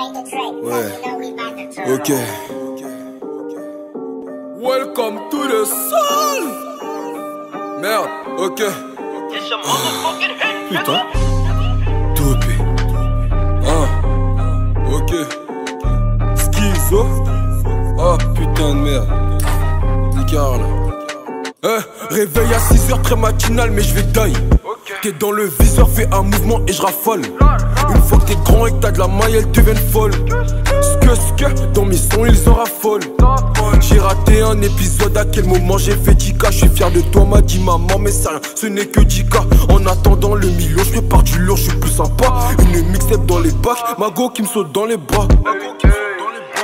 Ouais. Ok. Welcome to the sun. Merde, ok. Putain. Dopé. Ah. Ok. Schizo. Ah putain de merde. Nicard là. Eh, réveil à 6h très matinal mais je vais taille T'es dans le viseur, fais un mouvement et je raffole Une fois que t'es grand et que t'as de la maille, elles deviennent folles. Que dans mes sons ils en raffolent. J'ai raté un épisode, à quel moment j'ai fait 10K Je suis fier de toi, m'a dit maman, mais ça ce n'est que 10K En attendant le million, je pars du lourd, je suis plus sympa. Une mixtape dans les bacs, ma go qui me saute dans les bras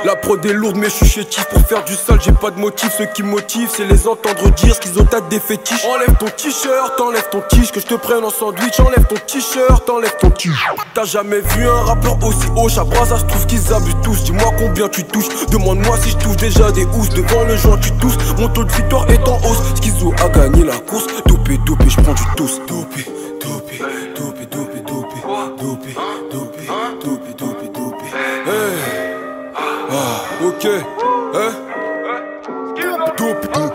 la prod est lourde mais je suis chétif. Pour faire du sale j'ai pas de motif. Ce qui motive c'est les entendre dire qu'ils ont à des fétiches. Enlève ton t-shirt, enlève ton tige Que je te prenne en sandwich Enlève ton t-shirt, enlève ton tige T'as jamais vu un rappeur aussi haut Chabraza je trouve qu'ils abusent tous. Dis-moi combien tu touches. Demande-moi si je touche déjà des housses. Devant le joint tu tousses. Mon taux de victoire est en hausse. Schizo a gagné la course. Dopé, dopé, je prends du tous. Dopé, dopé, dopé, dopé Dopé, dopé, O quê? É? Tup, tup,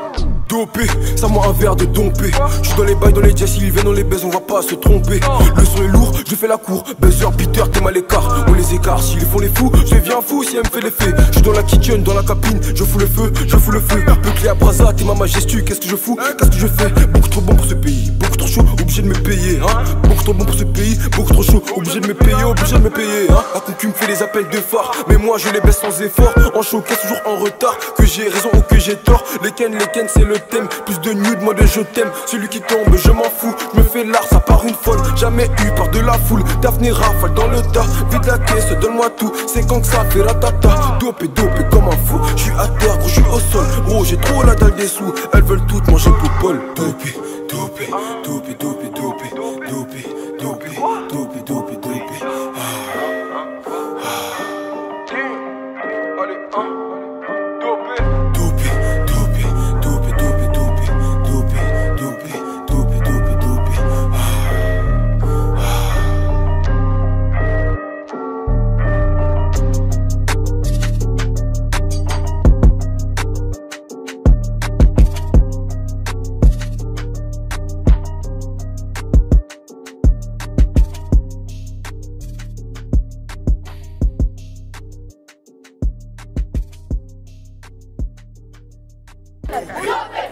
dopé, ça moi un verre de dompé. J'suis dans les bails, dans les jazz, ils viennent dans les baises, on va pas se tromper. Le son est lourd, je fais la cour, buzzer, Peter, t'es mal écart. On les écarte, s'ils font les fous, je deviens fou si elle me fait l'effet. J'suis dans la kitchen, dans la cabine, je fous le feu, je fous le feu. Bouclé à brasa, t'es ma majestueux, qu'est-ce que je fous, qu'est-ce que je fais? Beaucoup trop bon pour ce pays, beaucoup trop chaud, obligé de me payer, hein. Beaucoup trop bon pour ce pays, beaucoup trop chaud, obligé de me payer, obligé de me payer, hein. La concu me fait les appels de phare, mais moi je les baisse sans effort. En choqué, toujours en retard, que j'ai raison ou que j'ai tort? Les ken, les ken c'est le plus de nudes, moi de je t'aime Celui qui tombe, je m'en fous Je me fais l'art, ça part une folle Jamais eu peur de la foule Daphné rafale dans le tas Vite la caisse, donne-moi tout C'est quand que ça fait ratata Dopé, dopé comme un fou Je suis à terre, gros, je suis au sol Gros, j'ai trop la dalle des sous Elles veulent toutes manger Popol Dopé, dopé, dopé, dopé, dopé Dopé, dopé, dopé, dopé Jumping!